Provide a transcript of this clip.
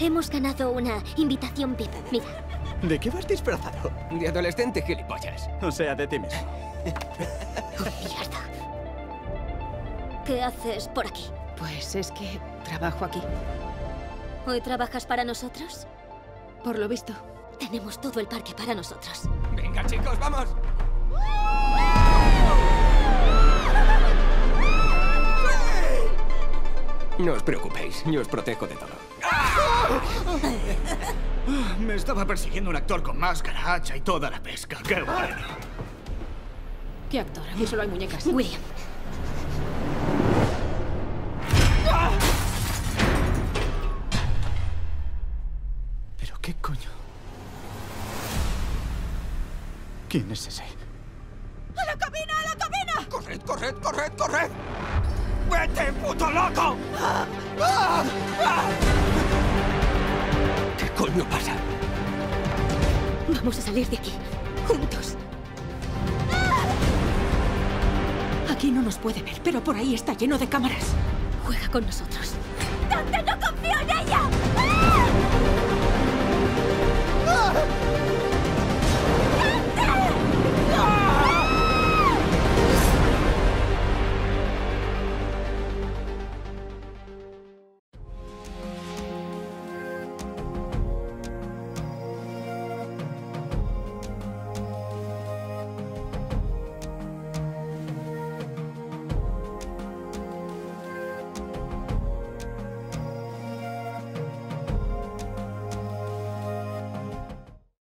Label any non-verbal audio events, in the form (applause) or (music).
Hemos ganado una invitación VIP. Mira. ¿De qué vas disfrazado? De adolescente gilipollas. O sea, de ti mismo. Oh, mierda. ¿Qué haces por aquí? Pues es que trabajo aquí. ¿Hoy trabajas para nosotros? Por lo visto. Tenemos todo el parque para nosotros. Venga, chicos, vamos. No os preocupéis, yo os protejo de todo. (laughs) Me estaba persiguiendo un actor con máscara, hacha y toda la pesca. ¡Qué bueno! ¿Qué actor? Aquí solo hay muñecas. William. ¿Pero qué coño? ¿Quién es ese? ¡A la cabina, a la cabina! ¡Corred, corred, corred, corred! ¡Vete, puto loco! ¿Qué coño pasa? Vamos a salir de aquí. Juntos. Aquí no nos puede ver, pero por ahí está lleno de cámaras. Juega con nosotros. ¡Dante, no confío en!